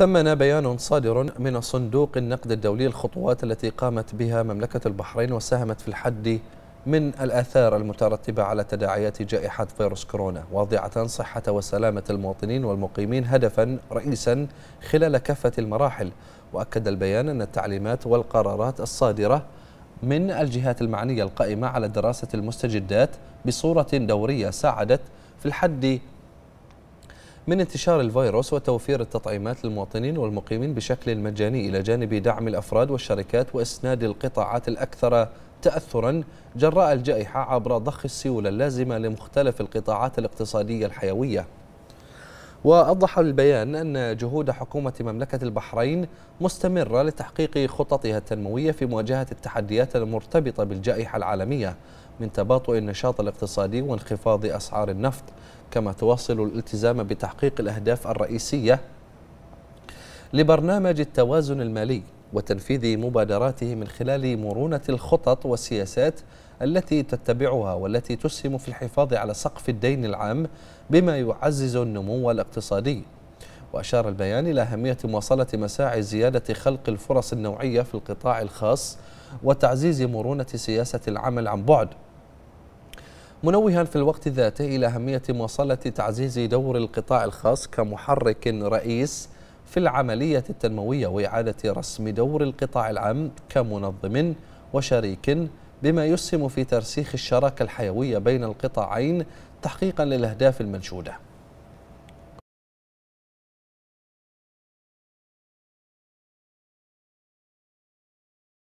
ثمن بيان صادر من صندوق النقد الدولي الخطوات التي قامت بها مملكة البحرين وساهمت في الحد من الآثار المترتبة على تداعيات جائحة فيروس كورونا. واضعة صحة وسلامة المواطنين والمقيمين هدفا رئيسا خلال كافة المراحل. وأكد البيان أن التعليمات والقرارات الصادرة من الجهات المعنية القائمة على دراسة المستجدات بصورة دورية ساعدت في الحد من انتشار الفيروس وتوفير التطعيمات للمواطنين والمقيمين بشكل مجاني إلى جانب دعم الأفراد والشركات وإسناد القطاعات الأكثر تأثرا جراء الجائحة عبر ضخ السيولة اللازمة لمختلف القطاعات الاقتصادية الحيوية. وأوضح البيان أن جهود حكومة مملكة البحرين مستمرة لتحقيق خططها التنموية في مواجهة التحديات المرتبطة بالجائحة العالمية من تباطؤ النشاط الاقتصادي وانخفاض أسعار النفط كما تواصل الالتزام بتحقيق الأهداف الرئيسية لبرنامج التوازن المالي وتنفيذ مبادراته من خلال مرونة الخطط والسياسات التي تتبعها والتي تسهم في الحفاظ على سقف الدين العام بما يعزز النمو الاقتصادي. وأشار البيان إلى أهمية مواصلة مساعي زيادة خلق الفرص النوعية في القطاع الخاص وتعزيز مرونة سياسة العمل عن بعد. منوها في الوقت ذاته إلى أهمية مواصلة تعزيز دور القطاع الخاص كمحرك رئيس في العملية التنموية وإعادة رسم دور القطاع العام كمنظم وشريك بما يسهم في ترسيخ الشراكة الحيوية بين القطاعين تحقيقا للأهداف المنشودة.